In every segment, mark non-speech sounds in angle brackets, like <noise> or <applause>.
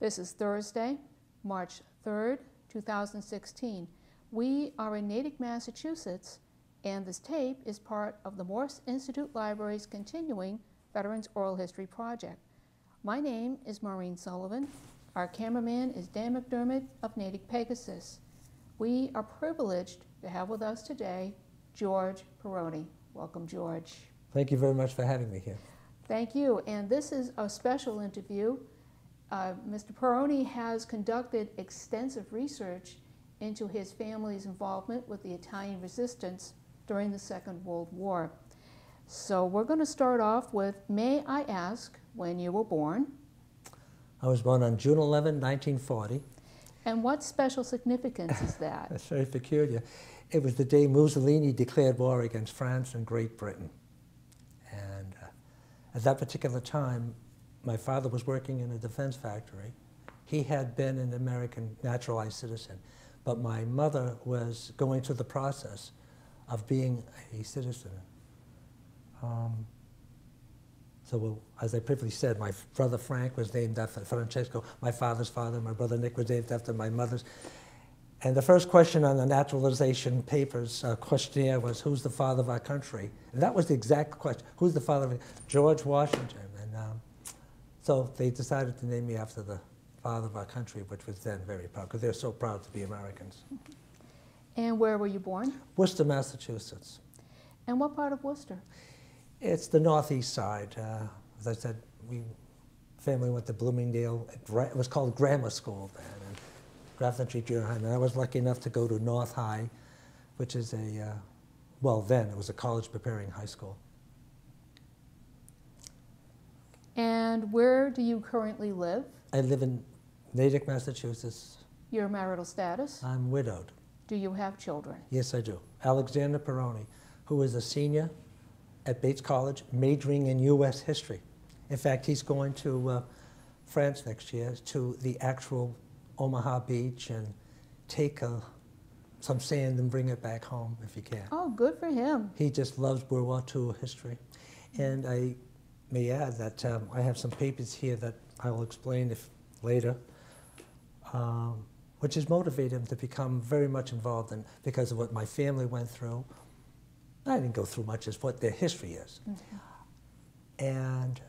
This is Thursday, March 3rd, 2016. We are in Natick, Massachusetts, and this tape is part of the Morse Institute Library's continuing Veterans Oral History Project. My name is Maureen Sullivan. Our cameraman is Dan McDermott of Natick Pegasus. We are privileged to have with us today George Perrone. Welcome, George. Thank you very much for having me here. Thank you. And this is a special interview. Uh, Mr. Perrone has conducted extensive research into his family's involvement with the Italian resistance during the Second World War. So we're going to start off with May I ask when you were born? I was born on June 11, 1940. And what special significance is that? <laughs> That's very peculiar. It was the day Mussolini declared war against France and Great Britain. And uh, at that particular time, my father was working in a defense factory. He had been an American naturalized citizen, but my mother was going through the process of being a citizen. Um, so, as I previously said, my brother Frank was named after Francesco, my father's father. My brother Nick was named after my mother's. And the first question on the naturalization papers uh, questionnaire was, who's the father of our country? And that was the exact question. Who's the father of George Washington? So they decided to name me after the father of our country, which was then very proud, because they're so proud to be Americans. And where were you born? Worcester, Massachusetts. And what part of Worcester? It's the northeast side. Uh, as I said, we family went to Bloomingdale. It was called grammar school then, and Grafton Street Junior High. And I was lucky enough to go to North High, which is a, uh, well, then it was a college preparing high school. And where do you currently live? I live in Natick, Massachusetts. Your marital status? I'm widowed. Do you have children? Yes, I do. Alexander Perrone, who is a senior at Bates College, majoring in U.S. history. In fact, he's going to uh, France next year to the actual Omaha Beach and take a, some sand and bring it back home if he can. Oh, good for him. He just loves World War II history. And I may add that um, I have some papers here that I will explain if later, um, which has motivated him to become very much involved in because of what my family went through. I didn't go through much as what their history is. Okay. And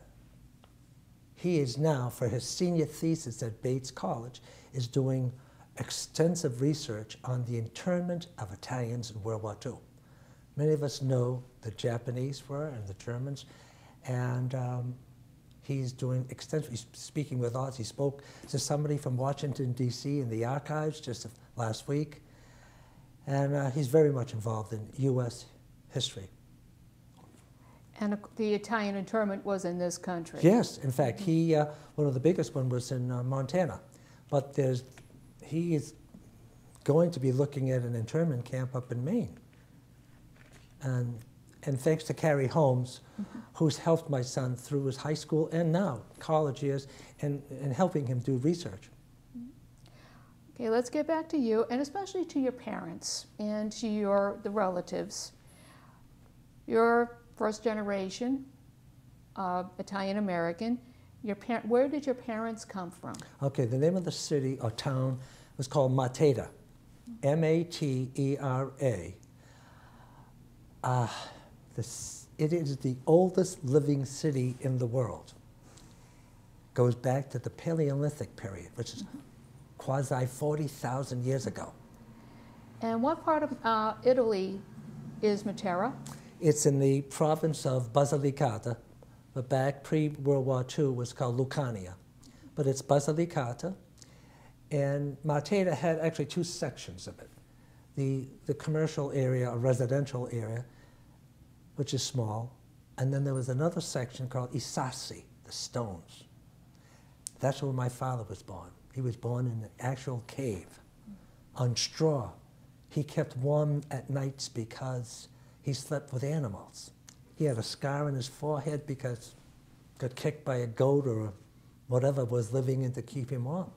he is now, for his senior thesis at Bates College, is doing extensive research on the internment of Italians in World War II. Many of us know the Japanese were and the Germans, and um, he's doing extensive, he's speaking with us. He spoke to somebody from Washington, D.C. in the archives just last week, and uh, he's very much involved in U.S. history. And the Italian internment was in this country? Yes, in fact, he, uh, one of the biggest one was in uh, Montana. But there's, he is going to be looking at an internment camp up in Maine. And, and thanks to Carrie Holmes, mm -hmm. who's helped my son through his high school and now college years and, and helping him do research. Okay, let's get back to you, and especially to your parents and to your the relatives. You're first generation uh, Italian American. Your where did your parents come from? Okay, the name of the city or town was called Matera, M-A-T-E-R-A. Uh, this, it is the oldest living city in the world. Goes back to the Paleolithic period, which is quasi 40,000 years ago. And what part of uh, Italy is Matera? It's in the province of Basilicata, but back pre-World War II was called Lucania. But it's Basilicata, and Matera had actually two sections of it. The, the commercial area, a residential area, which is small, and then there was another section called I Sassi, the stones. That's where my father was born. He was born in an actual cave on straw. He kept warm at nights because he slept with animals. He had a scar on his forehead because got kicked by a goat or whatever was living in to keep him warm.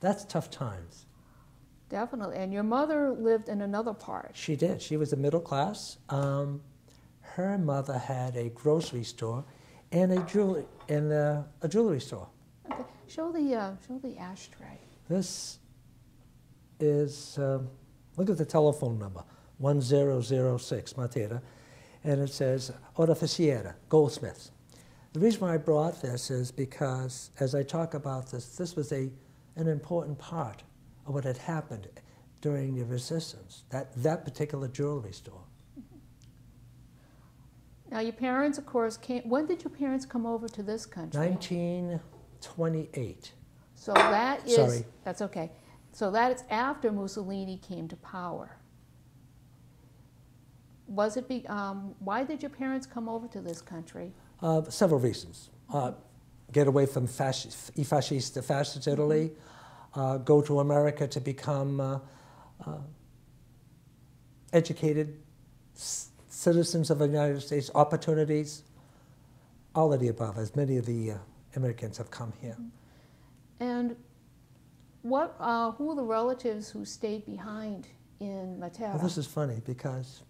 That's tough times. Definitely. And your mother lived in another part. She did. She was a middle class. Um, her mother had a grocery store and a jewelry and a, a jewelry store. Okay. Show the, uh, show the ashtray. This is, um, look at the telephone number, 1006 Matera, and it says Oreficeria, Goldsmiths. The reason why I brought this is because as I talk about this, this was a, an important part of what had happened during the resistance, that, that particular jewelry store. Now, your parents, of course, came, when did your parents come over to this country? 1928. So that is, Sorry. that's okay. So that is after Mussolini came to power. Was it, be, um, why did your parents come over to this country? Uh, several reasons. Uh, get away from fascist, i fascista, fascist Italy, uh, go to America to become uh, uh, educated citizens of the United States, opportunities, all of the above, as many of the uh, Americans have come here. And what, uh, who are the relatives who stayed behind in Matera? Well, this is funny because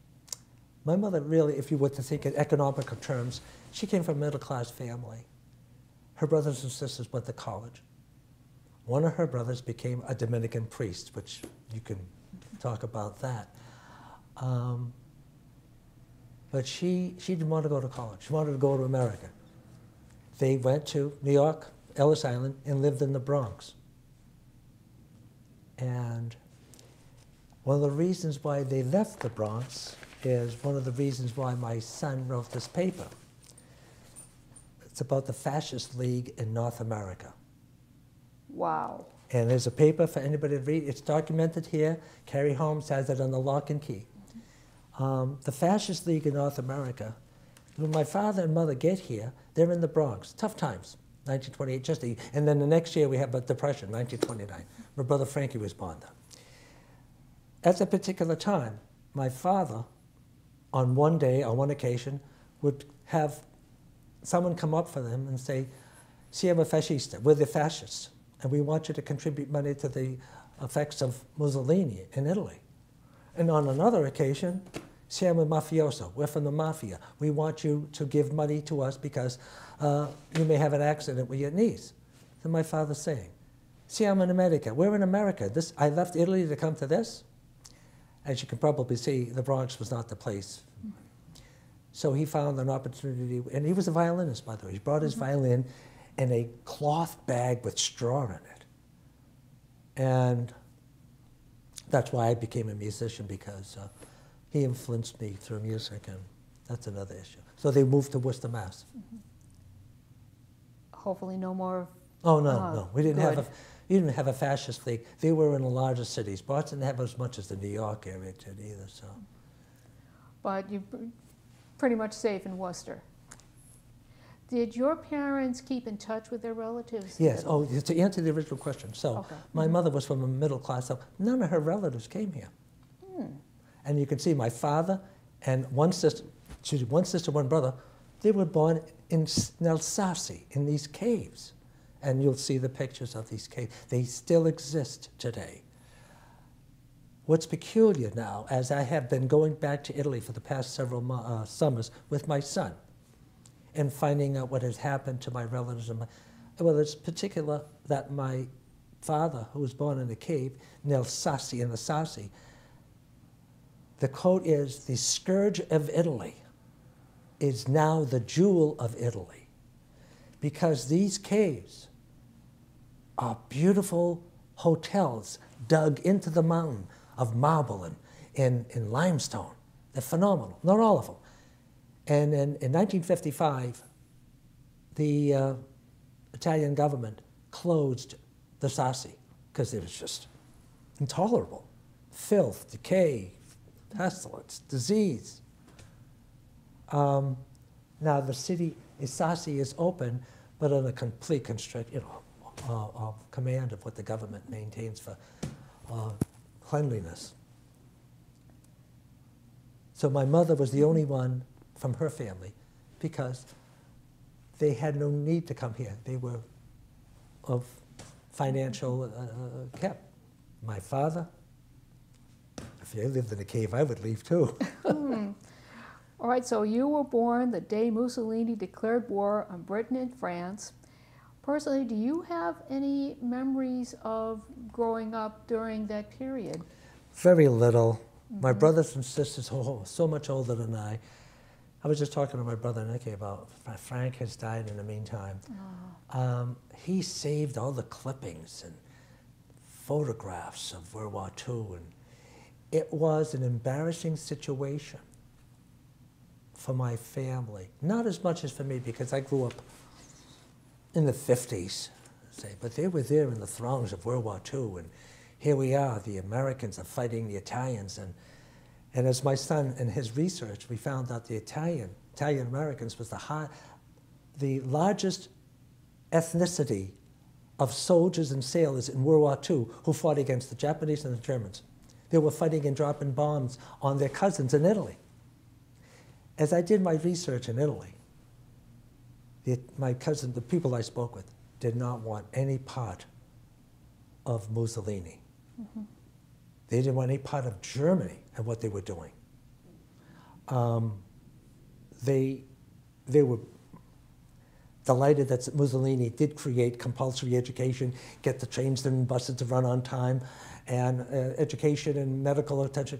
my mother really, if you were to think in economical terms, she came from a middle class family. Her brothers and sisters went to college. One of her brothers became a Dominican priest, which you can talk about that. Um, but she, she didn't want to go to college. She wanted to go to America. They went to New York, Ellis Island, and lived in the Bronx. And one of the reasons why they left the Bronx is one of the reasons why my son wrote this paper. It's about the Fascist League in North America. Wow. And there's a paper for anybody to read. It's documented here. Carrie Holmes has it on the lock and key. Um, the Fascist League in North America, when my father and mother get here, they're in the Bronx. Tough times, 1928, just a, and then the next year we have a depression, 1929. My brother Frankie was born there. At that particular time, my father, on one day, on one occasion, would have someone come up for them and say, Siamo fascista, we're the fascists, and we want you to contribute money to the effects of Mussolini in Italy. And on another occasion, Siamo mafioso, we're from the mafia. We want you to give money to us because uh, you may have an accident with your knees. Then my father's saying, Siamo in America, we're in America. This, I left Italy to come to this. As you can probably see, the Bronx was not the place. So he found an opportunity, and he was a violinist, by the way. He brought his violin in a cloth bag with straw in it. And that's why I became a musician, because uh, he influenced me through music, and that's another issue. So they moved to Worcester, Mass. Hopefully no more. Oh, no, Ah, no. We didn't have a, good. we didn't have a fascist league. They were in the larger cities. Boston didn't have as much as the New York area did either, so. but you're pretty much safe in Worcester. Did your parents keep in touch with their relatives? Yes, oh, to answer the original question, so Okay. my mother was from a middle class, so none of her relatives came here. Hmm. And you can see my father and one sister, excuse one sister, one brother, they were born in Nel Sassi, in these caves. And you'll see the pictures of these caves. They still exist today. What's peculiar now, as I have been going back to Italy for the past several uh, summers with my son and finding out what has happened to my relatives, and my, well, it's particular that my father, who was born in a cave, Nel Sassi in the Sassi, the quote is, the scourge of Italy is now the jewel of Italy. Because these caves are beautiful hotels dug into the mountain of marble and, and, and limestone. They're phenomenal, not all of them. And in, in 1955, the uh, Italian government closed the Sassi because it was just intolerable. Filth, decay, pestilence, disease. Um, now the city, Sassi is open, but a complete constrict, you know, uh, uh, command of what the government maintains for uh, cleanliness. So my mother was the only one from her family because they had no need to come here. They were of financial uh, uh, kept. My father, if they lived in a cave, I would leave too. <laughs> All right, so you were born the day Mussolini declared war on Britain and France. Personally, do you have any memories of growing up during that period? Very little. My brothers and sisters, oh, so much older than I. I was just talking to my brother Nicky about Frank has died in the meantime. Um, he saved all the clippings and photographs of World War II, and it was an embarrassing situation for my family. Not as much as for me because I grew up in the 50s, say, but they were there in the throngs of World War II, and here we are, the Americans are fighting the Italians, and and as my son in his research, we found out the Italian Italian Americans was the high, the largest ethnicity of soldiers and sailors in World War II who fought against the Japanese and the Germans. They were fighting and dropping bombs on their cousins in Italy. As I did my research in Italy, my cousin, the people I spoke with, did not want any part of Mussolini. Mm-hmm. They didn't want any part of Germany and what they were doing. Um, they, they were delighted that Mussolini did create compulsory education, get the trains and buses to run on time, and uh, education and medical attention.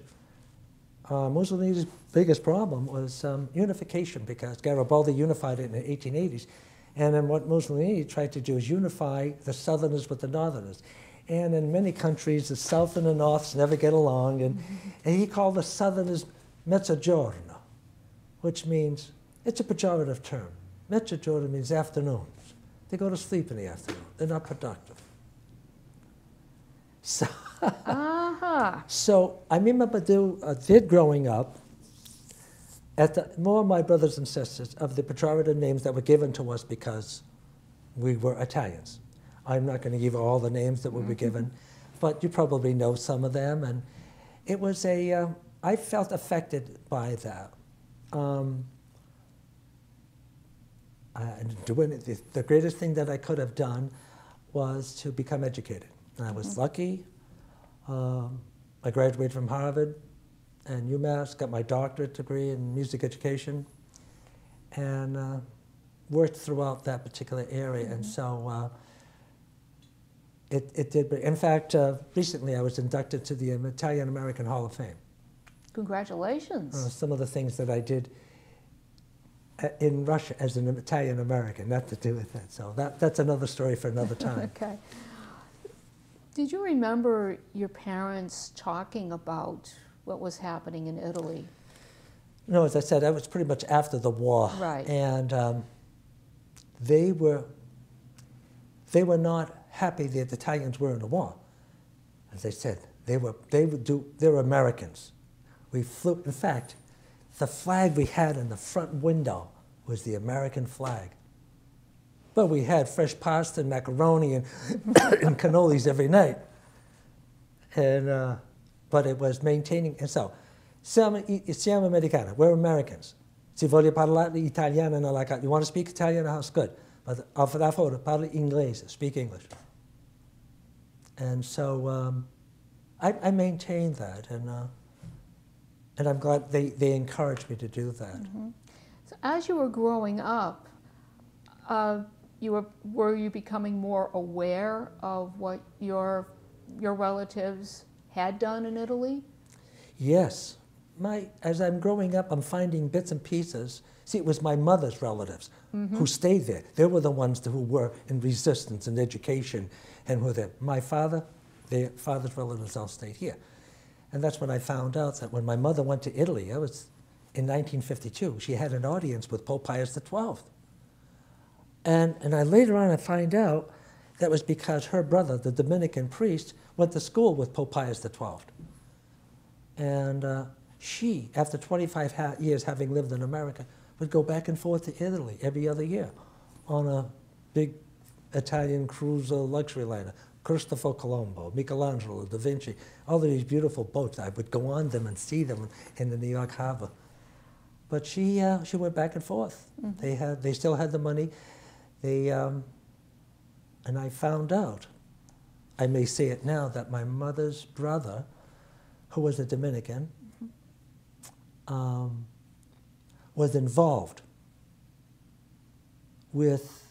Uh, Mussolini's biggest problem was um, unification because Garibaldi unified it in the 1880s. And then what Mussolini tried to do is unify the Southerners with the Northerners. And in many countries, the South and the Norths never get along. And, and he called the Southerners mezzogiorno, which means, it's a pejorative term. Mezzogiorno means afternoons. They go to sleep in the afternoon. They're not productive. <laughs> So, Uh-huh. so I remember do, uh, did growing up, at the, more of my brothers and sisters of the pejorative names that were given to us because we were Italians. I'm not going to give all the names that we were given, but you probably know some of them. And it was a, uh, I felt affected by that. Um, and doing it, the, the greatest thing that I could have done was to become educated. And I was lucky. Um, I graduated from Harvard and UMass, got my doctorate degree in music education, and uh, worked throughout that particular area. And so uh, it, it did. In fact, uh, recently I was inducted to the Italian American Hall of Fame. Congratulations. Uh, some of the things that I did uh, in Russia as an Italian American, not to do with that. So that, that's another story for another <laughs> time. Okay. Did you remember your parents talking about what was happening in Italy? No, as I said, that was pretty much after the war. Right. And um, they were they were not happy that the Italians were in the war. As I said, they were they would do they were Americans. We flew in fact, the flag we had in the front window was the American flag. But we had fresh pasta and macaroni and, <coughs> and cannolis every night. And, uh, but it was maintaining, and so, siamo, siamo americani, we're Americans. Se voglio parlare italiano nella casa, you want to speak Italian that's good. But uh, per favore, parli inglese, speak English. And so um, I, I maintained that, and, uh, and I'm glad they, they encouraged me to do that. So as you were growing up, uh, you were, were you becoming more aware of what your, your relatives had done in Italy? Yes. My, as I'm growing up, I'm finding bits and pieces. See, it was my mother's relatives who stayed there. They were the ones who were in resistance and education and were there. My father, their father's relatives all stayed here. And that's when I found out that when my mother went to Italy, I was in 1952, she had an audience with Pope Pius XII. And, and I later on I find out that was because her brother, the Dominican priest, went to school with Pope Pius XII. And uh, she, after 25 ha- years having lived in America, would go back and forth to Italy every other year on a big Italian cruiser luxury liner. Cristoforo Colombo, Michelangelo, Da Vinci, all of these beautiful boats. I would go on them and see them in the New York harbor. But she, uh, she went back and forth. They, had, they still had the money. They, um, and I found out, I may say it now, that my mother's brother, who was a Dominican, um, was involved with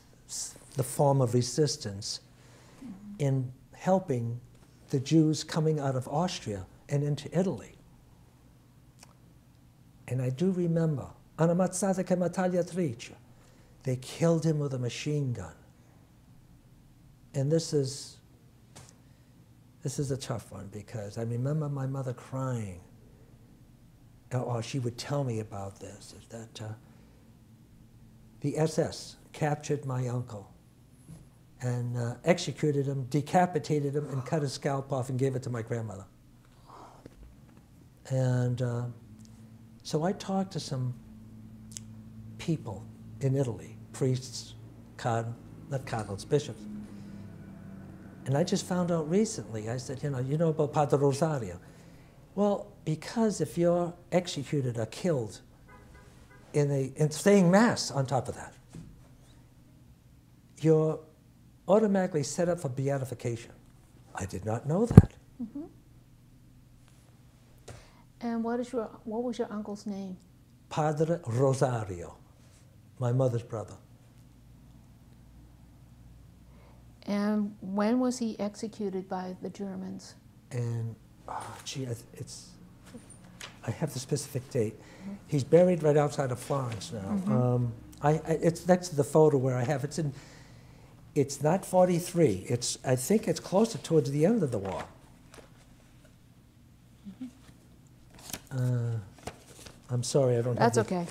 the form of resistance in helping the Jews coming out of Austria and into Italy. And I do remember. They killed him with a machine gun. And this is, this is a tough one because I remember my mother crying. Or she would tell me about this, that uh, the SS captured my uncle and uh, executed him, decapitated him, and cut his scalp off and gave it to my grandmother. And uh, so I talked to some people in Italy, priests, card, not cardinals, bishops. And I just found out recently, I said, you know, you know about Padre Rosario? Well, because if you're executed or killed in a, and saying mass on top of that, you're automatically set up for beatification. I did not know that. Mm-hmm. And what is your what was your uncle's name? Padre Rosario, my mother's brother. And when was he executed by the Germans? And, oh, gee, it's, I have the specific date. He's buried right outside of Florence now. Mm-hmm. Um, I, I, it's next to the photo where I have, it's in, it's not 43. It's, I think it's closer towards the end of the war. Uh, I'm sorry, I don't have That's the- okay.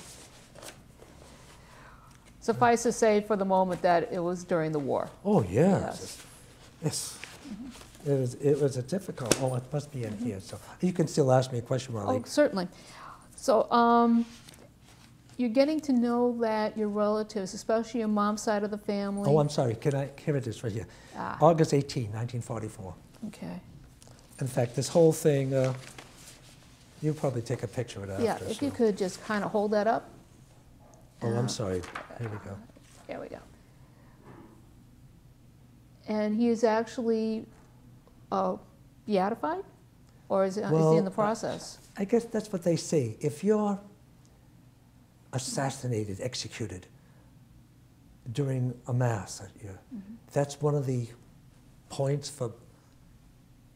Suffice to say for the moment that it was during the war. Oh. Yes. Yes. It was, it was a difficult, oh, it must be in here, so you can still ask me a question while I, Oh, certainly. So, um, you're getting to know that your relatives, especially your mom's side of the family. oh, I'm sorry, can I, here it is right here. Ah, August 18, 1944. okay. In fact, this whole thing, uh, you'll probably take a picture of it Yeah, after. if you could just kind of hold that up. Oh, Uh, I'm sorry, here we go. There we go. And he is actually uh, beatified? Or is, it- is he in the uh, process? I guess that's what they say. If you're assassinated, executed during a mass, yeah, Mm-hmm. that's one of the points for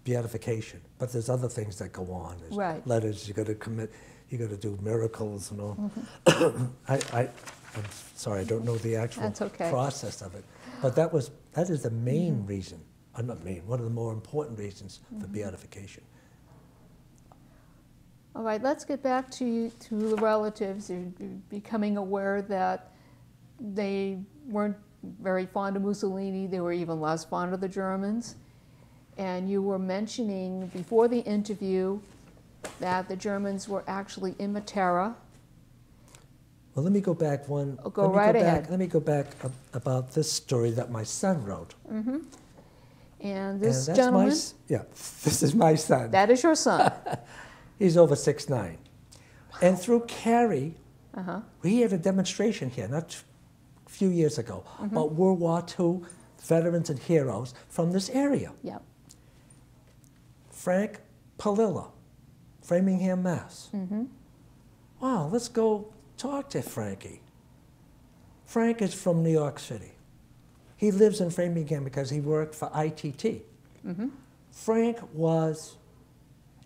beatification. But there's other things that go on. There's Right. letters, you got to commit, you got to do miracles and all. Mm-hmm. <coughs> I, I, I'm sorry, I don't know the actual okay. process of it. But that was, that is the main reason, uh, not main, one of the more important reasons Mm-hmm. for beatification. All right, let's get back to, to the relatives. You're becoming aware that they weren't very fond of Mussolini. They were even less fond of the Germans. And you were mentioning before the interview that the Germans were actually in Matera. Well, let me go back one. Oh, go let me right back, ahead. Let me go back ab- about this story that my son wrote. Mm-hmm. And And this that's my gentleman, s- yeah, <laughs> this is my son. that is your son. <laughs> He's over six nine, and through Carrie, Uh-huh. we had a demonstration here not a few years ago Mm-hmm. about World War II veterans and heroes from this area. Yep. Frank Palilla, Framingham, Mass. Mm-hmm. Wow, let's go talk to Frankie. Frank is from New York City. He lives in Framingham because he worked for ITT. Mm-hmm. Frank was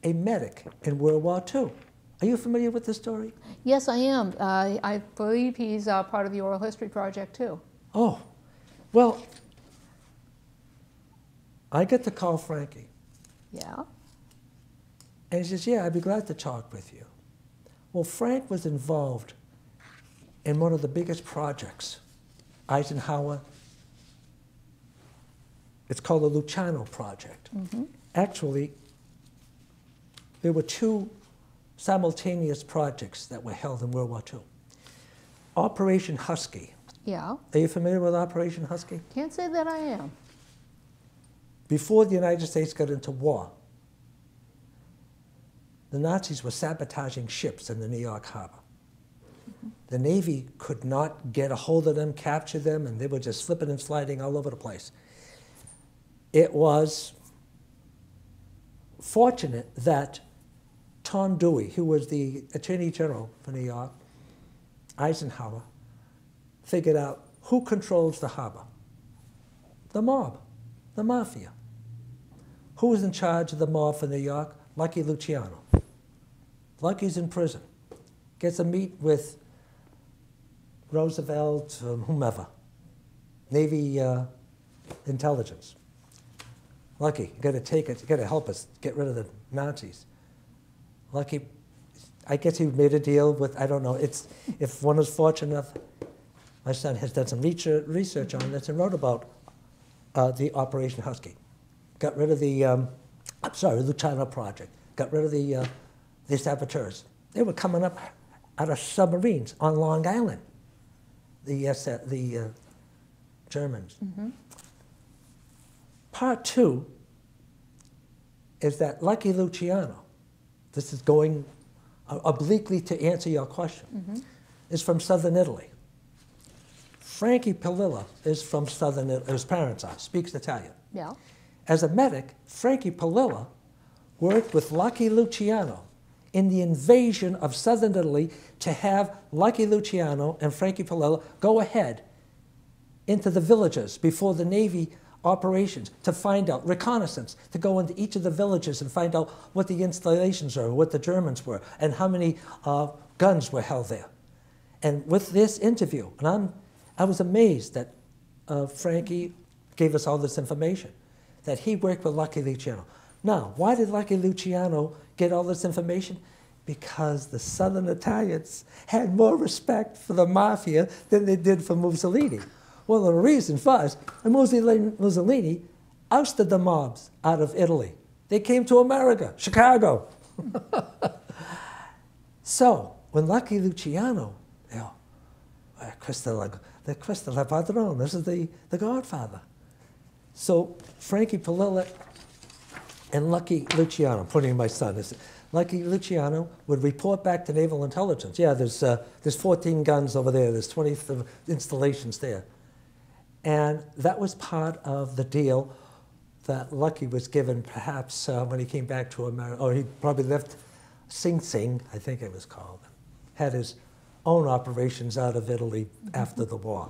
a medic in World War II. Are you familiar with the story? Yes, I am. Uh, I believe he's uh, part of the Oral History Project too. Oh, well, I get to call Frankie. Yeah. And he says, Yeah, I'd be glad to talk with you. Well, Frank was involved in one of the biggest projects, Eisenhower. It's called the Luciano Project. Actually, there were two simultaneous projects that were held in World War II. Operation Husky. Yeah. Are you familiar with Operation Husky? Can't say that I am. Before the United States got into war, the Nazis were sabotaging ships in the New York harbor. The Navy could not get a hold of them, capture them, and they were just slipping and sliding all over the place. It was fortunate that Tom Dewey, who was the Attorney General for New York, Eisenhower, figured out who controls the harbor. The mob, the mafia. Who was in charge of the mob for New York? Lucky Luciano. Lucky's in prison. Gets a meet with Roosevelt, whomever, Navy uh, intelligence. Lucky, you got to take it, you got to help us get rid of the Nazis. Lucky, I guess he made a deal with, I don't know, it's, if one is fortunate enough, my son has done some research, research on this and wrote about uh, the Operation Husky. Got rid of the, um, I'm sorry, the China Project. Got rid of the, uh, the saboteurs. They were coming up out of submarines on Long Island, the, uh, the uh, Germans. Part two is that Lucky Luciano, this is going obliquely to answer your question, mm-hmm. is from southern Italy. Frankie Palilla is from southern Italy, his parents are, speaks Italian. Yeah. As a medic, Frankie Palilla worked with Lucky Luciano in the invasion of southern Italy to have Lucky Luciano and Frankie Palilla go ahead into the villages before the Navy operations to find out reconnaissance, to go into each of the villages and find out what the installations are, what the Germans were, and how many uh, guns were held there. And with this interview, and I'm, I was amazed that uh, Frankie gave us all this information, that he worked with Lucky Luciano. Now, why did Lucky Luciano get all this information? Because the Southern Italians had more respect for the mafia than they did for Mussolini. Well, the reason was Mussolini Mussolini ousted the mobs out of Italy. They came to America, Chicago. <laughs> so when Lucky Luciano, you know, uh, Crystal, the Crystal Padrone, this is the, the Godfather. So Frankie Palilla and Lucky Luciano, putting my son, is Lucky Luciano would report back to Naval Intelligence. Yeah, there's, uh, there's 14 guns over there, there's 20 installations there. And that was part of the deal that Lucky was given, perhaps uh, when he came back to America, or he probably left Sing Sing, I think it was called, had his own operations out of Italy after the war.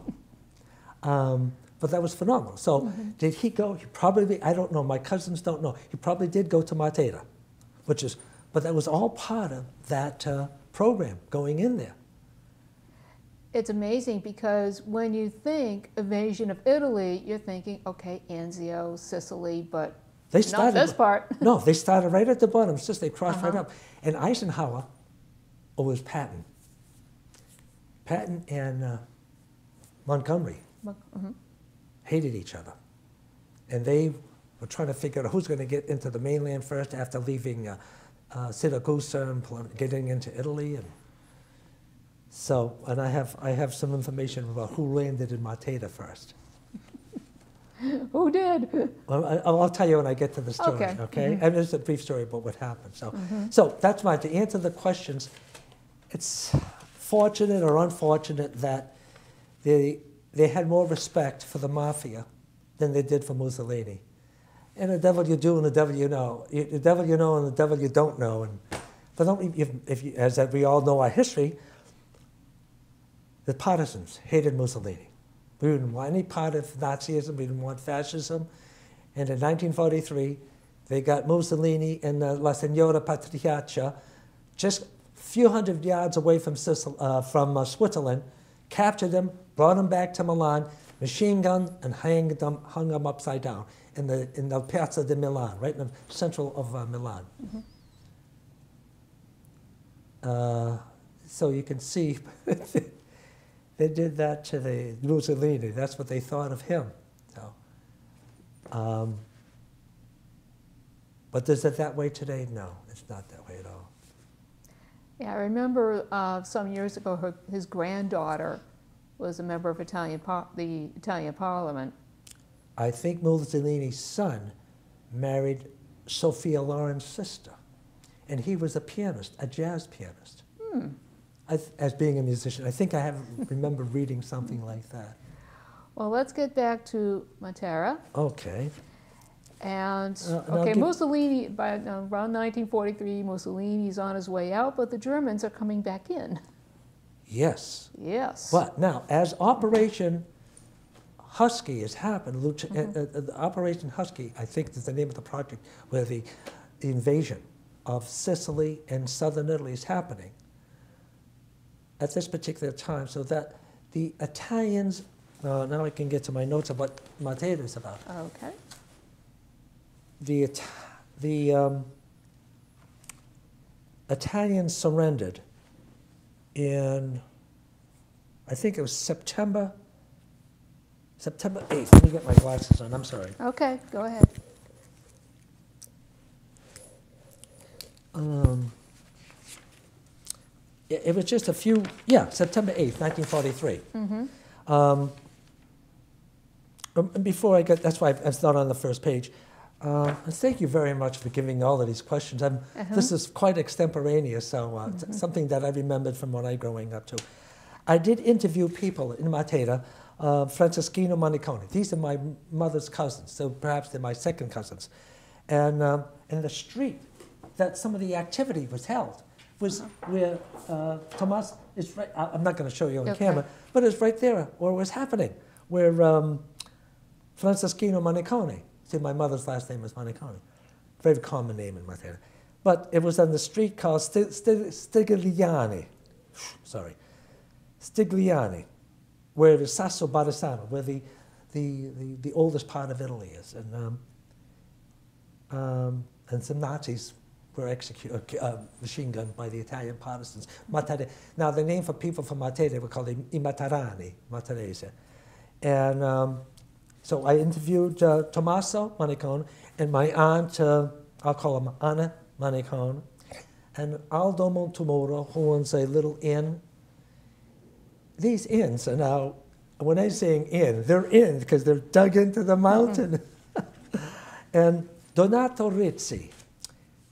Um, but that was phenomenal. So did he go? He probably, I don't know, my cousins don't know. He probably did go to Matera, which is, but that was all part of that uh, program going in there. It's amazing because when you think invasion of Italy, you're thinking, okay, Anzio, Sicily, but They not this part. <laughs> no, they started right at the bottom. It's just they crossed right Uh-huh. up. And Eisenhower, or was Patton, Patton and uh, Montgomery Mhm. hated each other. And they were trying to figure out who's going to get into the mainland first after leaving uh, uh, Siracusa and getting into Italy. And so, and I have, I have some information about who landed in Matera first. <laughs> Who did? Well, I, I'll tell you when I get to the story, Okay. okay? Mm-hmm. And there's a brief story about what happened. So, mm-hmm. so that's my, to answer the questions, it's fortunate or unfortunate that they, they had more respect for the mafia than they did for Mussolini. And the devil you do and the devil you know. You- The devil you know and the devil you don't know. And, but don't, if, if you, as that we all know our history, the partisans hated Mussolini. We didn't want any part of Nazism, we didn't want fascism. And in 1943, they got Mussolini and uh, La Signora Patriaccia just a few hundred yards away from, Sicil- uh, from uh, Switzerland, captured them, brought them back to Milan, machine gun, and hanged them, hung them upside down in the, in the Piazza di Milan, right in the central of uh, Milan. Uh, so you can see <laughs> they did that to the Mussolini. That's what they thought of him. So, um, but is it that way today? No, it's not that way at all. Yeah, I remember uh, some years ago, her, his granddaughter was a member of Italian the Italian Parliament. I think Mussolini's son married Sophia Loren's sister, and he was a pianist, a jazz pianist. I th- as being a musician, I think I have remember reading something like that. Well, let's get back to Matera. Okay. And Uh, okay, Mussolini by uh, around 1943, Mussolini's on his way out, but the Germans are coming back in. Yes. Yes. But now, as Operation Husky has happened. Lucha, uh, uh, the Operation Husky, I think, is the name of the project where the, the invasion of Sicily and southern Italy is happening at this particular time. So that the Italians, uh, now I can get to my notes of what Matera is about. Okay. The, the um, Italians surrendered in, I think it was September, September 8th. Let me get my glasses on, I'm sorry. Okay, go ahead. Um, it, it was just a few, yeah, September 8th, 1943. Mm-hmm. Um, um, before I get, that's why it's not on the first page. Uh, thank you very much for giving all of these questions. Uh-huh. This is quite extemporaneous, so uh, it's something that I remembered from when I growing up too. I did interview people in Matera, uh, Franceschino Moniconi. These are my mother's cousins, so perhaps they're my second cousins. And um, in the street that some of the activity was held was where uh, Tomas is right. I'm not going to show you on Okay. camera, but it's right there where it was happening, where um, Franceschino Moniconi. See, my mother's last name is Manicone. Very common name in Matera. But it was on the street called Sti- Sti- Stigliani. Sorry. Stigliani, where the Sasso Barisano, where the, the, the, the oldest part of Italy is. And, um, um, and some Nazis were executed, uh, machine gunned by the Italian partisans. Matare. Now, the name for people from Matera were called i Matarani, Matarese. And um, so I interviewed uh, Tommaso Manicone and my aunt, uh, I'll call him Anna Manicone, and Aldo Montemuro, who owns a little inn. These inns are now, when I'm saying inn, they're in because they're dug into the mountain. <laughs> and Donato Rizzi,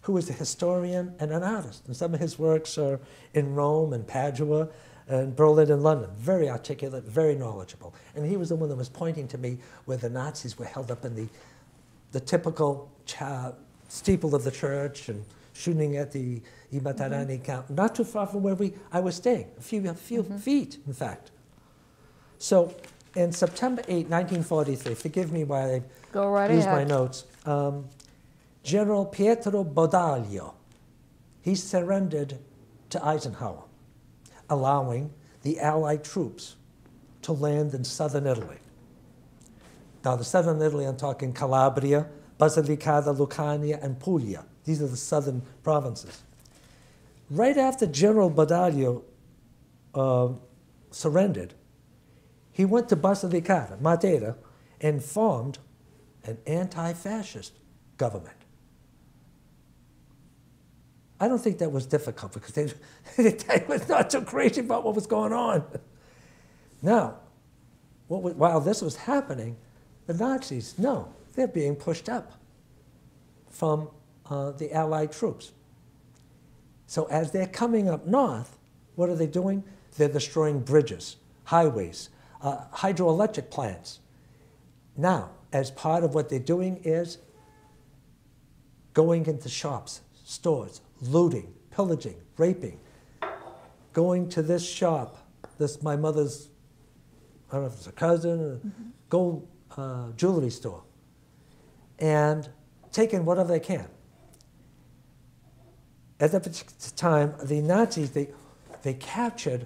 who is a historian and an artist, and some of his works are in Rome and Padua and Berlin and London. Very articulate, very knowledgeable. And he was the one that was pointing to me where the Nazis were held up in the, the typical steeple of the church and shooting at the I Matarani camp, not too far from where we, I was staying, a few, a few feet, in fact. So in September 8, 1943, forgive me while I Go right Here's my notes. Um, General Pietro Badoglio, he surrendered to Eisenhower, allowing the Allied troops to land in southern Italy. Now, the southern Italy, I'm talking Calabria, Basilicata, Lucania, and Puglia. These are the southern provinces. Right after General Badoglio uh, surrendered, he went to Basilicata, Matera, and formed an anti fascist government. I don't think that was difficult because <laughs> they, they was not so crazy about what was going on. Now, what was, while this was happening, the Nazis, no, they're being pushed up from uh, the Allied troops. So as they're coming up north, what are they doing? They're destroying bridges, highways, uh, hydroelectric plants. Now, as part of what they're doing is going into shops, stores, looting, pillaging, raping, going to this shop, this my mother's, I don't know if it's a cousin, or gold uh, jewelry store, and taking whatever they can. At that particular time, the Nazis, they, they captured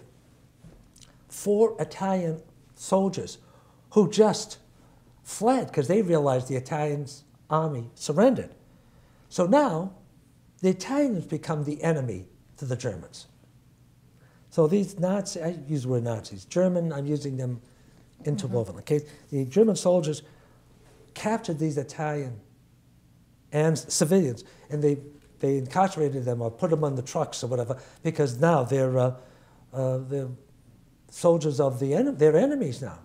four Italian soldiers who just fled because they realized the Italian army surrendered. So now the Italians become the enemy to the Germans. So these Nazis, I use the word Nazis, German, I'm using them interwoven. Okay, the German soldiers captured these Italian and civilians, and they they incarcerated them or put them on the trucks or whatever because now they're uh, uh, they're soldiers of the enemy. They're enemies now.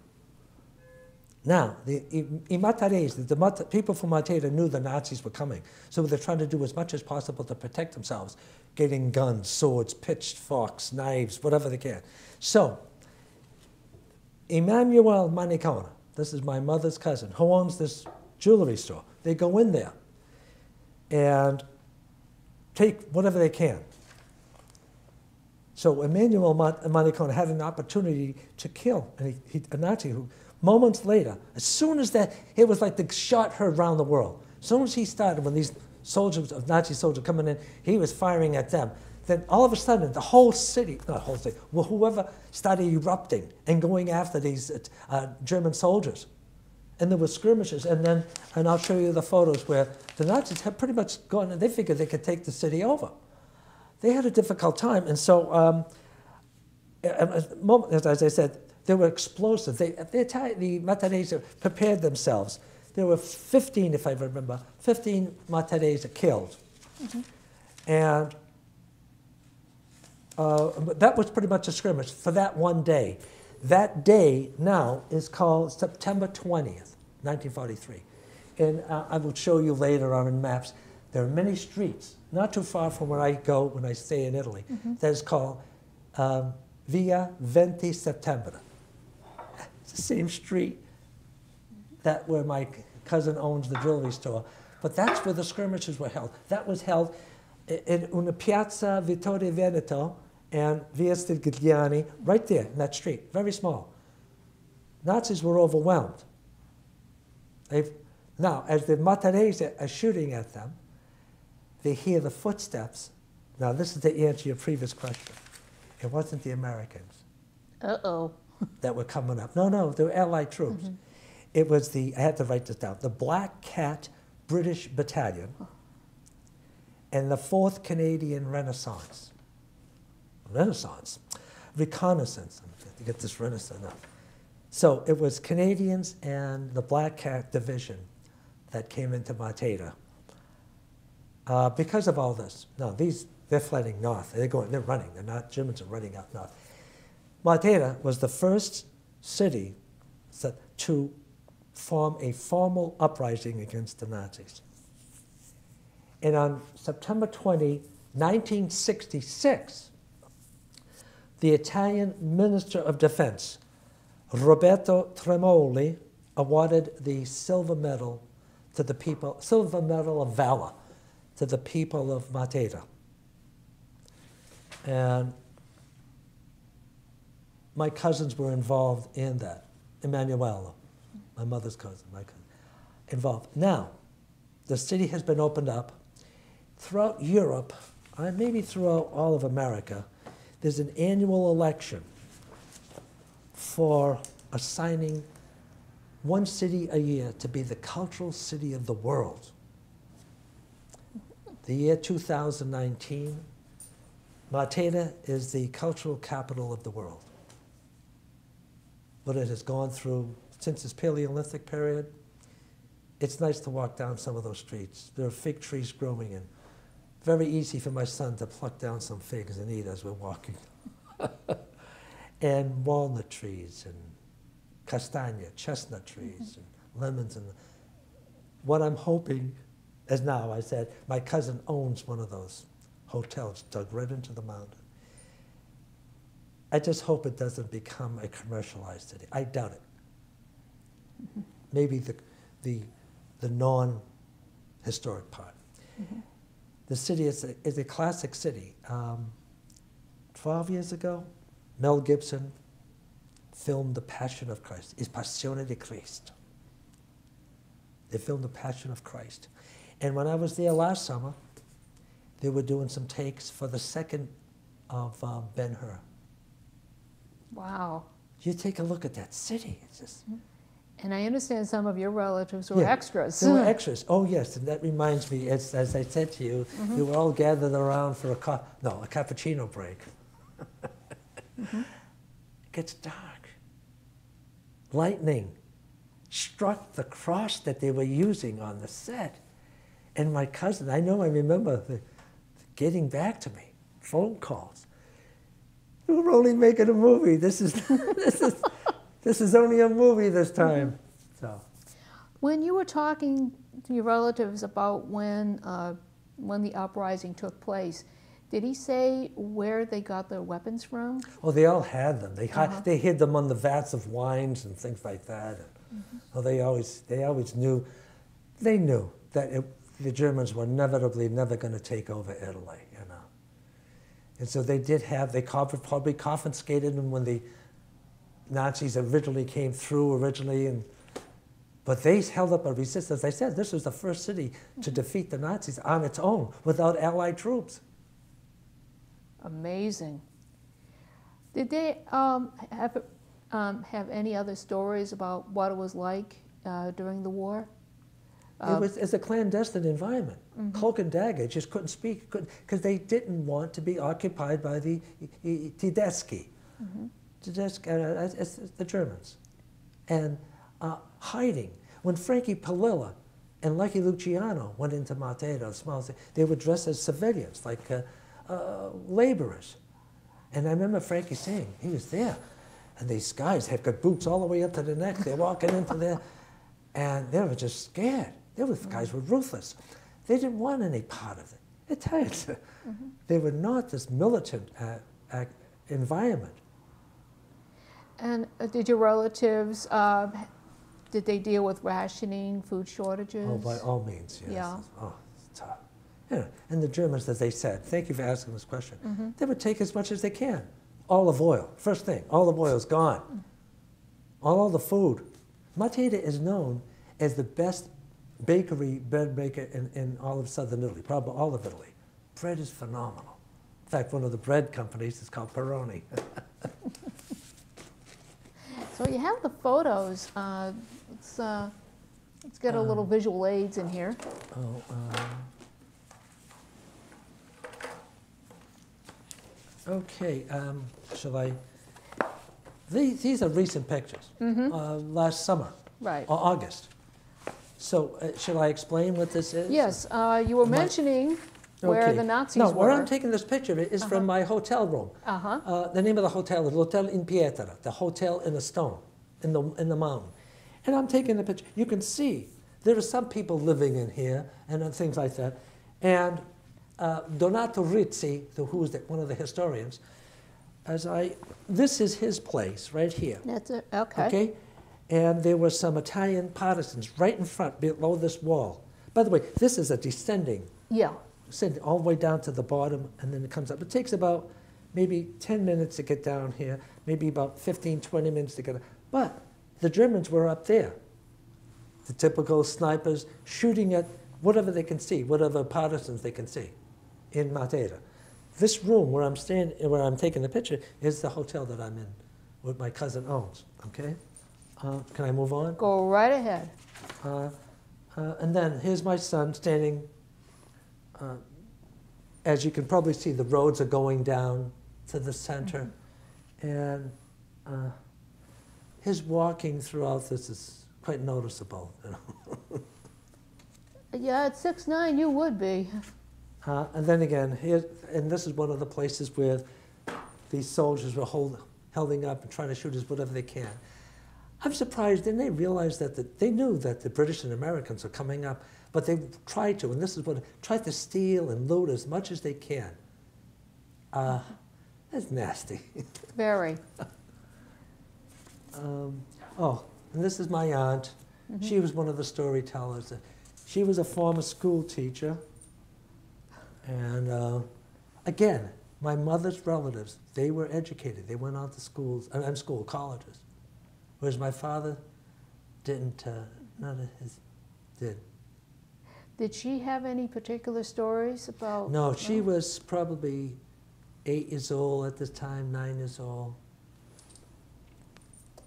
Now, the I- I Matarese, the people from Matera knew the Nazis were coming, so they're trying to do as much as possible to protect themselves, getting guns, swords, pitchforks, knives, whatever they can. So, Emmanuel Manicona, this is my mother's cousin, who owns this jewelry store. They go in there and take whatever they can. So Emmanuel Manicona had an opportunity to kill a Nazi who Moments later, as soon as that, it was like the shot heard around the world. As soon as he started, when these soldiers, of Nazi soldiers coming in, he was firing at them. Then all of a sudden, the whole city, not whole city, well, whoever started erupting and going after these uh, German soldiers. And there were skirmishes. And then, and I'll show you the photos where the Nazis had pretty much gone, and they figured they could take the city over. They had a difficult time. And so, um, as I said, they were explosive. They, the, Italian, the Matanese prepared themselves. There were 15, if I remember, 15 Matanese killed. Mm-hmm. And uh, that was pretty much a skirmish for that one day. That day now is called September 20th, 1943. And uh, I will show you later on in maps. There are many streets, not too far from where I go when I stay in Italy, mm-hmm. that is called um, Via Venti Settembre same street that where my cousin owns the jewelry store. But that's where the skirmishes were held. That was held in una piazza Vittorio Veneto and Via Stigliani, right there in that street, very small. Nazis were overwhelmed. They've, now, as the Matanese are shooting at them, they hear the footsteps. Now, this is to answer your previous question. It wasn't the Americans. Uh oh that were coming up. No, no, they were Allied troops. Mm-hmm. It was the, I had to write this down, the Black Cat British Battalion and the 4th Canadian Renaissance. Renaissance, reconnaissance. To get this Renaissance up. So it was Canadians and the Black Cat Division that came into Matera. Uh, because of all this. No, these, they're flooding north. They're going, they're running. They're not, Germans are running out north. Matera was the first city to form a formal uprising against the Nazis. And on September 20, 1966, the Italian Minister of Defense, Roberto Tremoli, awarded the Silver Medal to the people, Silver Medal of Valor to the people of Matera. And my cousins were involved in that. Emanuela, my mother's cousin, my cousin, involved. Now, the city has been opened up. Throughout Europe, and maybe throughout all of America, there's an annual election for assigning one city a year to be the cultural city of the world. The year 2019, Matera is the cultural capital of the world what it has gone through since its Paleolithic period, it's nice to walk down some of those streets. There are fig trees growing and very easy for my son to pluck down some figs and eat as we're walking. <laughs> and walnut trees and castagna, chestnut trees and lemons. And what I'm hoping as now, I said, my cousin owns one of those hotels dug right into the mountain. I just hope it doesn't become a commercialized city. I doubt it. Mm-hmm. Maybe the, the, the non historic part. Mm-hmm. The city is a, is a classic city. Um, 12 years ago, Mel Gibson filmed The Passion of Christ, is Passione di Cristo. They filmed The Passion of Christ. And when I was there last summer, they were doing some takes for the second of um, Ben Hur. Wow. You take a look at that city. It's just. And I understand some of your relatives were yeah, extras. They were <laughs> extras. Oh yes, and that reminds me. As, as I said to you, mm-hmm. we were all gathered around for a co- no a cappuccino break. mm-hmm. It gets dark. Lightning struck the cross that they were using on the set, and my cousin. I know. I remember the, getting back to me phone calls we're only making a movie. This is <laughs> this is this is only a movie this time. So, when you were talking to your relatives about when uh, when the uprising took place, did he say where they got their weapons from? Oh, they all had them. They uh-huh. they hid them on the vats of wines and things like that. And, mm-hmm. oh, they always they always knew. They knew that it, the Germans were inevitably never going to take over Italy. And so they did have, they probably confiscated them when the Nazis originally came through originally, and but they held up a resistance. I said this was the first city to defeat the Nazis on its own without Allied troops. Amazing. Did they um, have, um, have any other stories about what it was like uh, during the war? It was it's a clandestine environment. Mm-hmm. Cloak and dagger, just couldn't speak because they didn't want to be occupied by the Tedeschi. Mm-hmm. Tedeschi, uh, it's, it's the Germans. And uh, hiding. When Frankie Palilla and Lucky Luciano went into Matera, small they were dressed as civilians, like uh, uh, laborers. And I remember Frankie saying, he was there. And these guys had got boots all the way up to the neck. They're walking into there. And they were just scared. They were, guys were ruthless. They didn't want any part of it. Italians, <laughs> they were not this militant uh, uh, environment. And uh, did your relatives, uh, did they deal with rationing, food shortages? Oh, by all means, yes. Yeah. Oh, it's tough. Yeah. And the Germans, as they said, thank you for asking this question, Mm-hmm. they would take as much as they can. Olive oil, first thing, olive oil is gone. All the food. Matera is known as the best bakery bread maker in, in all of southern Italy, probably all of Italy. Bread is phenomenal. In fact, one of the bread companies is called Peroni. <laughs> So you have the photos. Uh, let's, uh, let's get a little Um, visual aids in here. Oh, um, okay. Um, shall I? These, these are recent pictures. Uh, last summer, Right. or August. So, uh, shall I explain what this is? Yes, uh, you were mentioning where Okay. the Nazis no, were. where I'm taking this picture is from my hotel room. Uh-huh. Uh, the name of the hotel is Hotel in Pietra, the hotel in the stone, in the, in the mountain. And I'm taking the picture. You can see there are some people living in here and uh, things like that. And uh, Donato Rizzi, the, who is the, one of the historians, as I, this is his place right here. That's it. Okay. Okay? And there were some Italian partisans right in front below this wall. By the way, this is a descending Yeah. send all the way down to the bottom and then it comes up. It takes about maybe 10 minutes to get down here, maybe about 15, 20 minutes to get up. But the Germans were up there. The typical snipers shooting at whatever they can see, whatever partisans they can see in Matera. This room where I'm standing, where I'm taking the picture, is the hotel that I'm in, what my cousin owns. Okay, uh, can I move on? Go right ahead. Uh, uh, and then here's my son standing. Uh, as you can probably see, the roads are going down to the center. And uh, his walking throughout this is quite noticeable. You know? Yeah, at six nine, you would be. Uh, and then again, here, and this is one of the places where these soldiers were hold, holding up and trying to shoot us whatever they can. I'm surprised, didn't they realize that the, they knew that the British and Americans are coming up, but they tried to, and this is what, tried to steal and loot as much as they can. Uh, that's nasty. <laughs> Very. Um, oh, and this is my aunt. She was one of the storytellers. She was a former school teacher. And uh, again, my mother's relatives, they were educated. They went on to schools, uh, and school, colleges. Whereas my father didn't, uh, none of his did. Did she have any particular stories about? No, she was probably eight years old at the time, nine years old.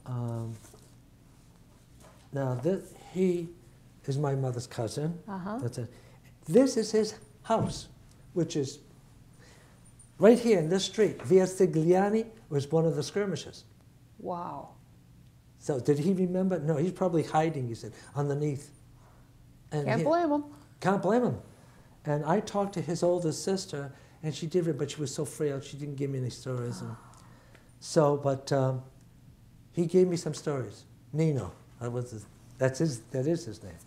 Um, now, this, he is my mother's cousin. Uh-huh. That's it. This is his house, which is right here in this street. Via Stigliani was one of the skirmishes. Wow. So did he remember? No, he's probably hiding, he said, underneath. And Can't he- blame them. can't blame him. And I talked to his older sister, and she did it, but she was so frail, she didn't give me any stories. And so, but um, he gave me some stories. Nino, that was his, that's his, that is his name.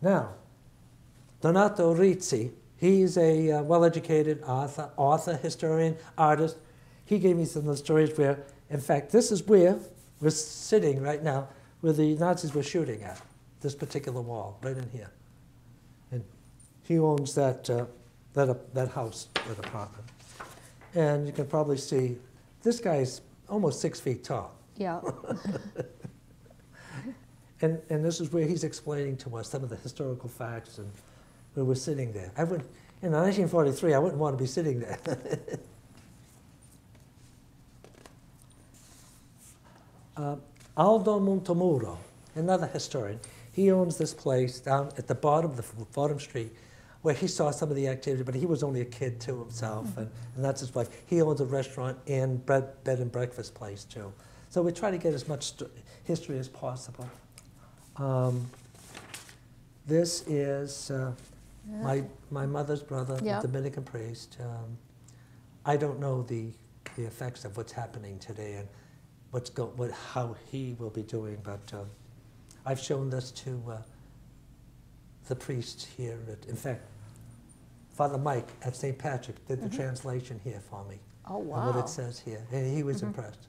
Now, Donato Rizzi, he's a uh, well-educated author, author, historian, artist. He gave me some of the stories where, in fact, this is where we're sitting right now, where the Nazis were shooting at, this particular wall, right in here. And he owns that, uh, that, uh, that house, that apartment. And you can probably see, this guy's almost six feet tall. Yeah. <laughs> And, and this is where he's explaining to us some of the historical facts, and we were sitting there. I would, in 1943, I wouldn't want to be sitting there. <laughs> uh, Aldo Montemuro, another historian, he owns this place down at the bottom of the bottom street where he saw some of the activity, but he was only a kid to himself, and, and that's his wife. He owns a restaurant and bread, bed and breakfast place too. So we try to get as much st- history as possible. Um, this is uh, my, my mother's brother, Yeah. the Dominican priest. Um, I don't know the, the effects of what's happening today and what's go, what, how he will be doing, but um, I've shown this to uh, the priest here. At, in fact, Father Mike at St. Patrick did the Mhm. translation here for me Oh, wow. what it says here, and he was Mhm. impressed.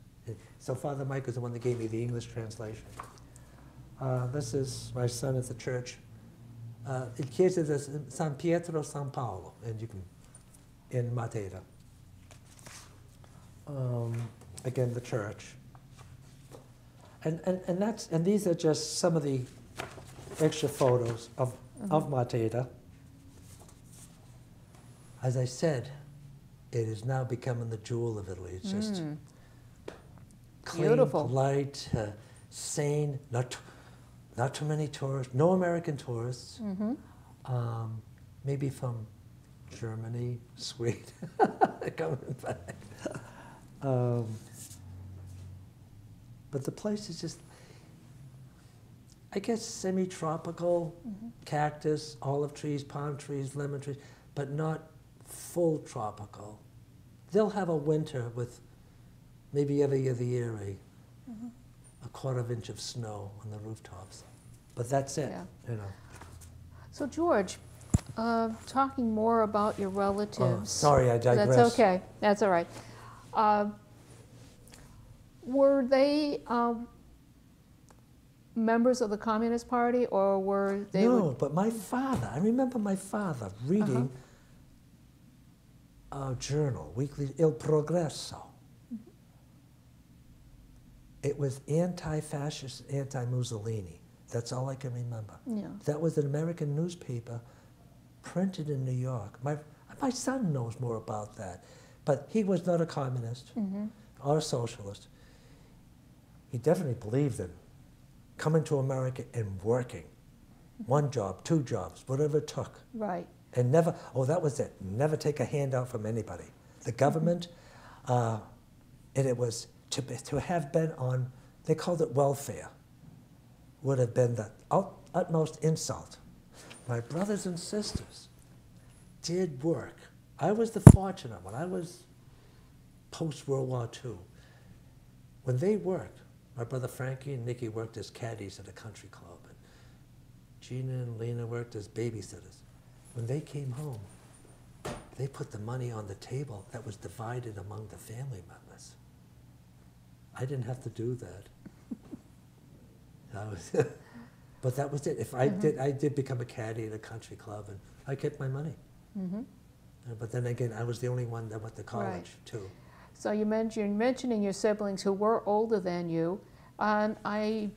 So Father Mike was the one that gave me the English translation. Uh, this is my son at the church. Uh, il chiese di San Pietro San Paolo, and you can, in Matera. Um, again, the church. And, and, and, that's, and these are just some of the extra photos of, of Matera. As I said, it is now becoming the jewel of Italy. It's just Mm. clean, Beautiful. polite, uh, sane, not, not too many tourists, no American tourists, Mhm. um, maybe from Germany, <laughs> Sweden, <laughs> coming back. <laughs> Um, but the place is just, I guess, semi-tropical, Mhm. cactus, olive trees, palm trees, lemon trees, but not full tropical. They'll have a winter with maybe every other year a, Mhm. a quarter of inch of snow on the rooftops. But that's it, Yeah. you know. So, George, uh, talking more about your Oh, relatives. sorry, I digress. That's okay. That's all right. Uh, were they um, members of the Communist Party, or were they? no, would- but my father, I remember my father reading Uh-huh. a journal, weekly, Il Progresso. Mm-hmm. It was anti-fascist, anti-Mussolini. That's all I can remember. yeah. That was an American newspaper printed in New York. My, my son knows more about that. But he was not a communist mm -hmm. or a socialist. He definitely believed in coming to America and working. One job, two jobs, whatever it took. Right. And never, oh, that was it. Never take a handout from anybody. The government, uh, and it was to, be, to have been on, they called it welfare, would have been the ut, utmost insult. My brothers and sisters did work. I was the fortunate one. I was post World War II. When they worked, my brother Frankie and Nikki worked as caddies at a country club, and Gina and Lena worked as babysitters. When they came home, they put the money on the table that was divided among the family members. I didn't have to do that. <laughs> That was, but that was it. If I Mhm. did, I did become a caddy at a country club, and I kept my money. hmm Uh, But then again, I was the only one that went to college too. So you mentioned you're mentioning your siblings who were older than you, and I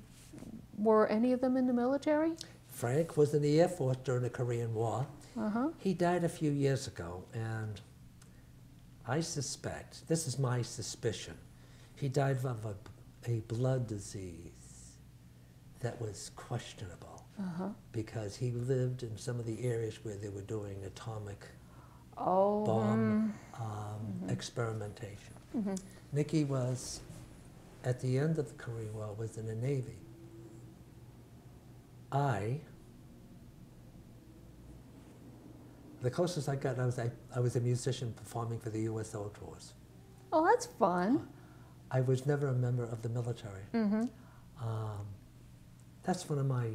were any of them in the military? Frank was in the Air Force during the Korean War. Uh huh. He died a few years ago, and I suspect, this is my suspicion, he died of a, a blood disease that was questionable Uh huh. because he lived in some of the areas where they were doing atomic Oh. bomb um, experimentation. Mm-hmm. Nikki was, at the end of the Korean War, was in the Navy. I, the closest I got, I was, I, I was a musician performing for the USO tours. Oh, that's fun. I was never a member of the military. Mm-hmm. Um, that's one of my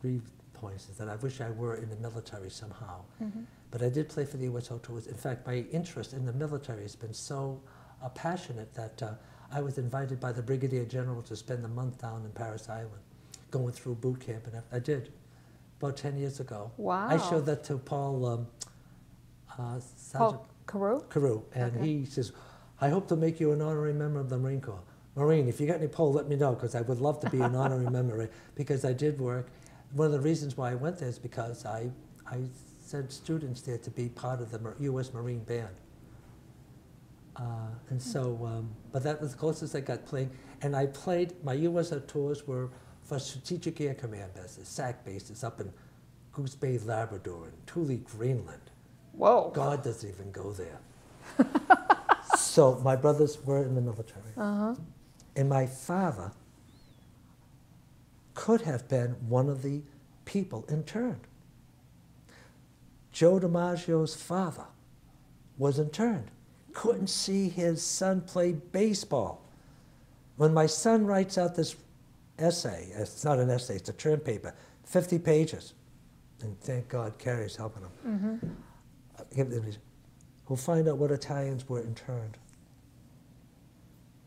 grief points, is that I wish I were in the military somehow. Mm-hmm. But I did play for the USO tours. In fact, my interest in the military has been so uh, passionate that uh, I was invited by the Brigadier General to spend a month down in Parris Island, going through boot camp, and I did, about 10 years ago. Wow. I showed that to Paul um, uh, Sergeant Paul Carew? Carew, and Okay. he says, I hope to make you an honorary member of the Marine Corps. Marine, if you got any poll, let me know because I would love to be an honorary <laughs> member because I did work. One of the reasons why I went there is because I, I sent students there to be part of the U.S. Marine Band. Uh, and so, um, but that was the closest I got playing. And I played, my U.S. tours were for Strategic Air Command bases, SAC bases up in Goose Bay, Labrador, and Thule, Greenland. Whoa. God doesn't even go there. <laughs> so my brothers were in the military. Uh-huh. And my father could have been one of the people interned. Joe DiMaggio's father was interned, couldn't see his son play baseball. When my son writes out this essay, it's not an essay, it's a term paper, 50 pages, and thank God Carrie's helping him. Mm-hmm. Uh, give them- We'll find out what Italians were interned.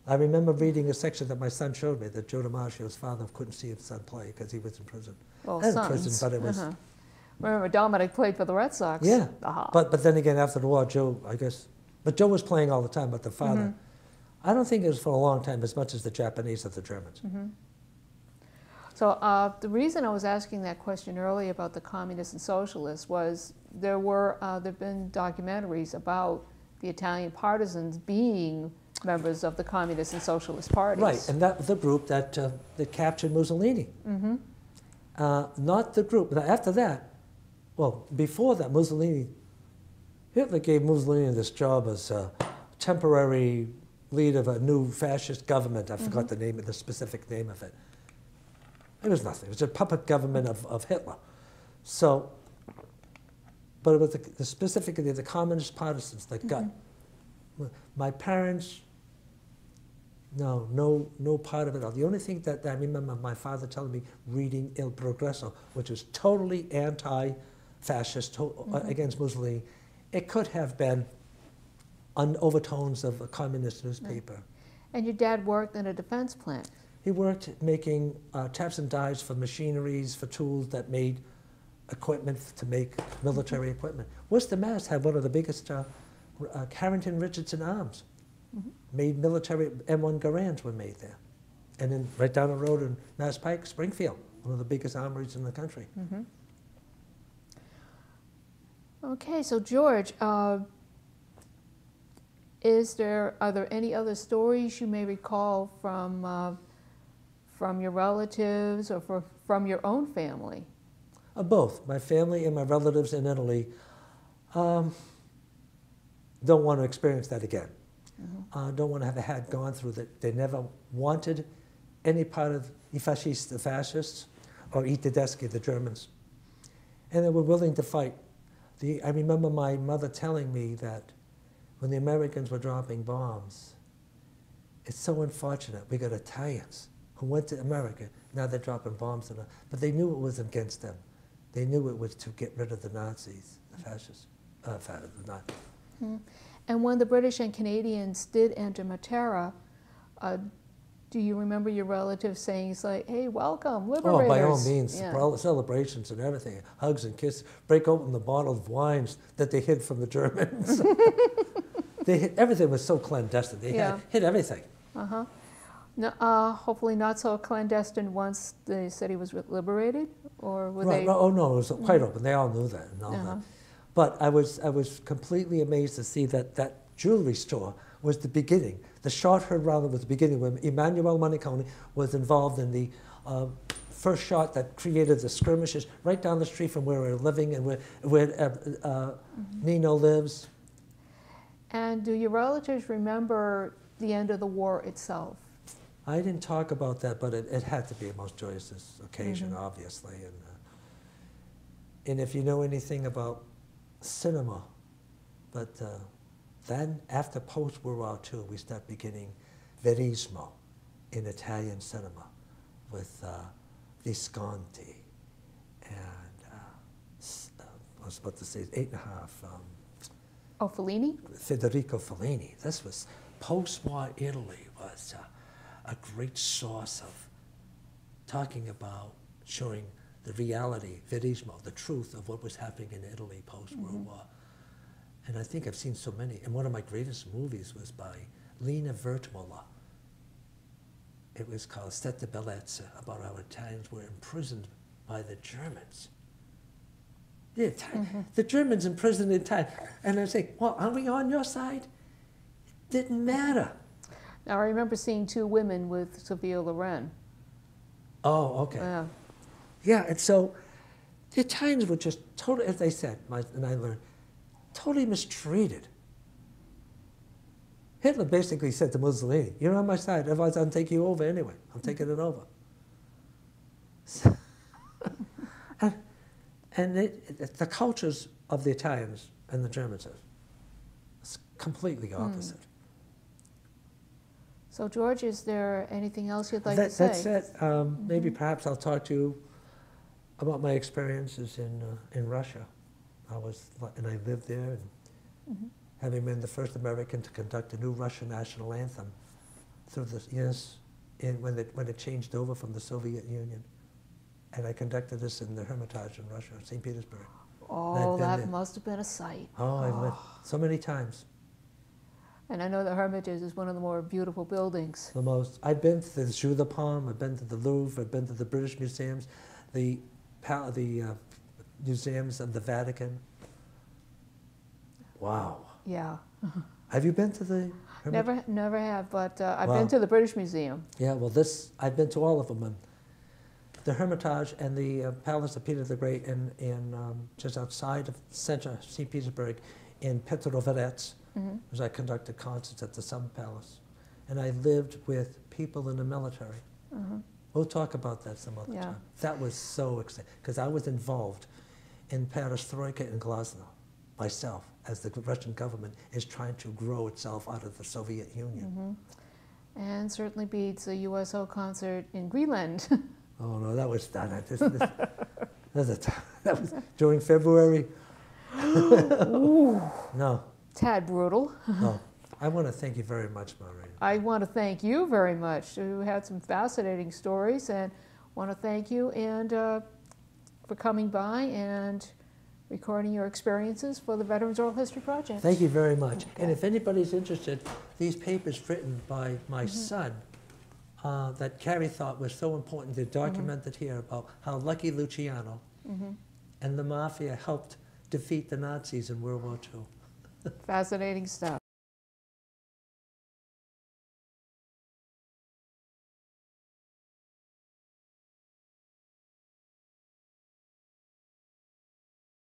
I remember reading a section that my son showed me that Joe DiMaggio's father couldn't see his son play because he was in prison. Well, Not in prison, but it was. Uh-huh. Remember, Dominic played for the Red Sox. Yeah, Aha. But but then again, after the war, Joe, I guess, but Joe was playing all the time. But the father, Mm-hmm. I don't think it was for a long time as much as the Japanese or the Germans. Mm-hmm. So uh, the reason I was asking that question earlier about the communists and socialists was there were uh, there've been documentaries about the Italian partisans being members of the communist and socialist parties. Right, and that was the group that uh, that captured Mussolini. Mm-hmm. Uh, not the group. Now, after that, well, before that, Mussolini, Hitler gave Mussolini this job as a temporary lead of a new fascist government. I forgot the name, of the specific name of it. It was nothing. It was a puppet government of, of Hitler. So, but it was the, the specifically the communist partisans that got my parents. No, no, no part of it all. The only thing that I remember my father telling me reading Il Progresso, which was totally anti-fascist to- uh, against Mussolini, it could have been on overtones of a communist newspaper. And your dad worked in a defense plant. He worked making uh, taps and dies for machineries, for tools that made equipment to make military equipment. Worcester, Mass. had one of the biggest uh, uh, Harrington Richardson arms. Made military M1 Garands were made there, and then right down the road in Mass Pike, Springfield, one of the biggest armories in the country. Mm-hmm. Okay, so George, uh, is there are there any other stories you may recall from uh, from your relatives or for, from your own family? Uh, both my family and my relatives in Italy um, don't want to experience that again. Uh, don't want to have had gone through that. They never wanted any part of i fascisti, the fascists, or i tedeschi, the Germans, and they were willing to fight. The, I remember my mother telling me that when the Americans were dropping bombs, it's so unfortunate. We got Italians who went to America. Now they're dropping bombs on. But they knew it was against them. They knew it was to get rid of the Nazis, the fascists, uh, the Nazis. And when the British and Canadians did enter Matera, uh, do you remember your relatives saying, it's like, hey, welcome, liberators? Oh, by all means, Yeah. for all the celebrations and everything, hugs and kisses, break open the bottle of wines that they hid from the Germans. <laughs> they hid, everything was so clandestine. They Yeah. hid everything. Uh-huh. No, uh, hopefully not so clandestine once the city was liberated, or were Right, they? right. Oh no, it was quite open. They all knew that and all Uh-huh. that. But I was I was completely amazed to see that that jewelry store was the beginning. The shot heard rather was the beginning when Emmanuel Moniconi was involved in the uh, first shot that created the skirmishes right down the street from where we're living and where where uh, uh, Nino lives. And do your relatives remember the end of the war itself? I didn't talk about that, but it, it had to be a most joyous occasion, Mhm. obviously. And, uh, and if you know anything about cinema, but uh, then after post World War II, we start beginning Verismo in Italian cinema with uh, Visconti and uh, uh, I was about to say eight and a half. Um, Oh, Fellini? Federico Fellini. This was post-war Italy was uh, a great source of talking about showing the reality, verismo, the truth of what was happening in Italy post-World mm-hmm. War. And I think I've seen so many. And one of my greatest movies was by Lina Wertmüller. It was called Sette Bellezza, about how Italians were imprisoned by the Germans. The, Itali- mm-hmm. the Germans imprisoned the Italians. And I say, well, are we on your side? It didn't matter. Now, I remember seeing two women with Sophia Loren. Oh, okay. Yeah. Yeah, and so the Italians were just totally, as they said, my, and I learned, totally mistreated. Hitler basically said to Mussolini, You're on my side, otherwise I'll take you over anyway. I'm taking it over. <laughs> and and it, the cultures of the Italians and the Germans are it's completely opposite. So, George, is there anything else you'd like that, to say? That's it. Um, Maybe perhaps I'll talk to you about my experiences in, uh, in Russia. I was, and I lived there, and Mhm. having been the first American to conduct a new Russian national anthem through the yes, in, when it when it changed over from the Soviet Union, and I conducted this in the Hermitage in Russia, St. Petersburg. Oh, that there. must have been a sight. Oh, I went so many times. And I know the Hermitage is one of the more beautiful buildings. The most. I've been to the Jeu de Paume. I've been to the Louvre. I've been to the British museums, the the uh, museums of the Vatican. Wow. Yeah. Have you been to the? Hermit- Never, never have, but uh, I've Wow. been to the British Museum. Yeah. Well, this I've been to all of them, and the Hermitage and the uh, Palace of Peter the Great, in in um, just outside of center St. Petersburg, in Petrodvorets, hmm as I conducted concerts at the Sun Palace, and I lived with people in the military. uh We'll talk about that some other Yeah. time. That was so exciting because I was involved in perestroika in Glasnost myself as the Russian government is trying to grow itself out of the Soviet Union. hmm And certainly beats a USO concert in Greenland. <laughs> Oh no, that was done. This, this, that, was <laughs> that was during February. <gasps> no, Tad brutal. no. <laughs> I want to thank you very much, Maureen. I want to thank you very much. You had some fascinating stories, and want to thank you and uh, for coming by and recording your experiences for the Veterans Oral History Project. Thank you very much. And if anybody's interested, these papers written by my son uh, that Carrie thought was so important to document it here about how Lucky Luciano hmm and the mafia helped defeat the Nazis in World War II. <laughs> Fascinating stuff.